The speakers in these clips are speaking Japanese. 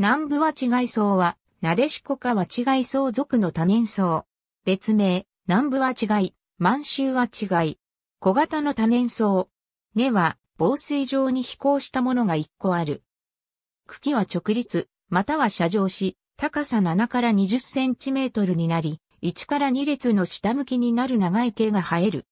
南部は違い草は、なでしこかは違い草属の多年草。別名、南部は違い、満州は違い。小型の多年草。根は、防水状に飛行したものが一個ある。茎は直立、または斜上し、高さ7から20センチメートルになり、1から2列の下向きになる長い毛が生える。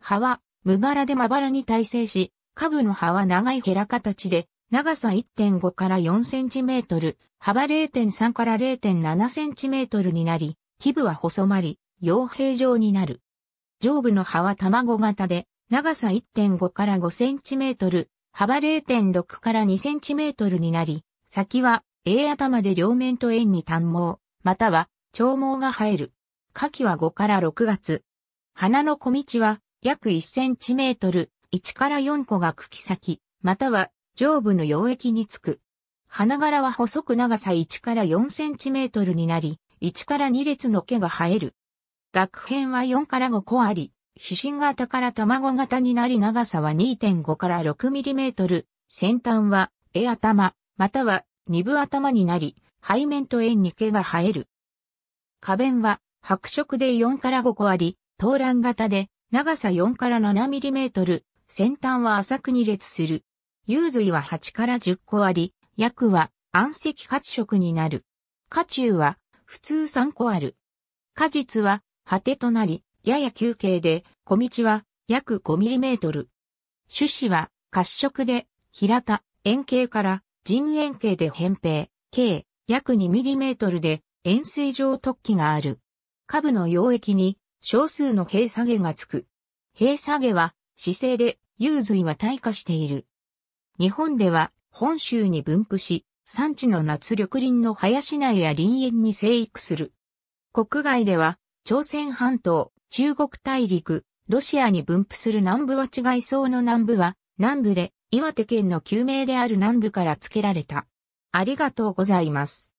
葉は、無柄でまばらに体成し、下部の葉は長いヘラ形で、長さ1.5から4センチメートル、幅0.3から0.7センチメートルになり、基部は細まり、傭兵状になる。上部の葉は卵型で、長さ1.5から5センチメートル、幅0.6から2センチメートルになり、先は A 頭で両面と円に単毛、または長毛が生える。夏季は5から6月。花の小道は約1センチメートル、1から4個が茎先、または上部の溶液につく。花柄は細く長さ1から4センチメートルになり、1から2列の毛が生える。学片は4から5個あり、指針型から卵型になり長さは2.5から6ミリメートル、先端は絵頭、または二部頭になり、背面と円に毛が生える。花弁は白色で4から5個あり、東乱型で長さ4から7ミリメートル、先端は浅くに列する。幽髄は8から10個あり、薬は暗石活色になる。花中は普通3個ある。果実は果てとなり、やや球形で、小道は約5ミリメートル。種子は褐色で、平た、円形から人円形で扁平、径約2ミリメートルで円錐状突起がある。下部の溶液に少数の閉下げがつく。閉下げは姿勢で幽髄は退化している。日本では本州に分布し、産地の夏緑林の林内や林園に生育する。国外では朝鮮半島、中国大陸、ロシアに分布する南部は違いそうの南部は南部で岩手県の旧名である南部から付けられた。ありがとうございます。